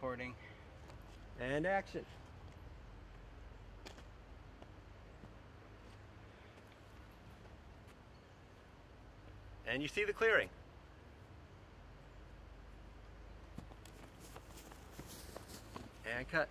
recording. And action. And you see the clearing. And cut.